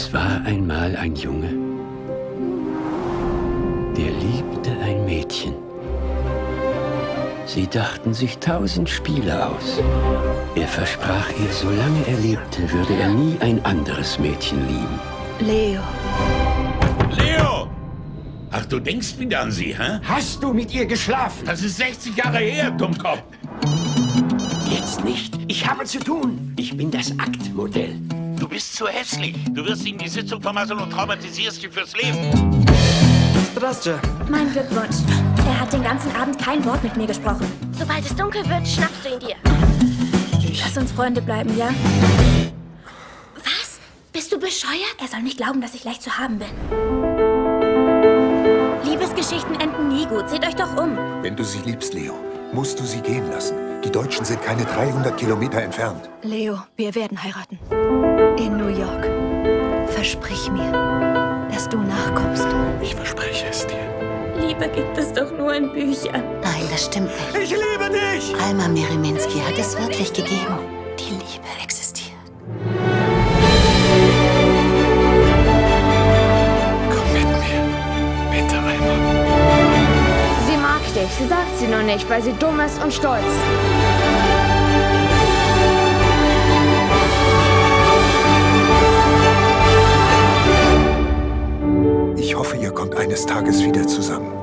Es war einmal ein Junge, der liebte ein Mädchen. Sie dachten sich tausend Spiele aus. Er versprach ihr, solange er lebte, würde er nie ein anderes Mädchen lieben. Leo. Leo! Ach, du denkst wieder an sie, hä? Hast du mit ihr geschlafen? Das ist 60 Jahre her, Dummkopf. Jetzt nicht. Ich habe zu tun. Ich bin das Aktmodell. Du bist zu hässlich. Du wirst ihm die Sitzung vermasseln und traumatisierst ihn fürs Leben. Zdrastsche. Mein Glückwunsch. Er hat den ganzen Abend kein Wort mit mir gesprochen. Sobald es dunkel wird, schnappst du ihn dir. Lass uns Freunde bleiben, ja? Was? Bist du bescheuert? Er soll nicht glauben, dass ich leicht zu haben bin. Liebesgeschichten enden nie gut. Seht euch doch um. Wenn du sie liebst, Leo, musst du sie gehen lassen. Die Deutschen sind keine 300 Kilometer entfernt. Leo, wir werden heiraten. Versprich mir, dass du nachkommst. Ich verspreche es dir. Liebe gibt es doch nur in Büchern. Nein, das stimmt nicht. Ich liebe dich! Alma Meriminski hat es wirklich gegeben. Die Liebe existiert. Komm mit mir. Bitte, Alma. Sie mag dich, sie sagt sie nur nicht, weil sie dumm ist und stolz. Ich hoffe, ihr kommt eines Tages wieder zusammen.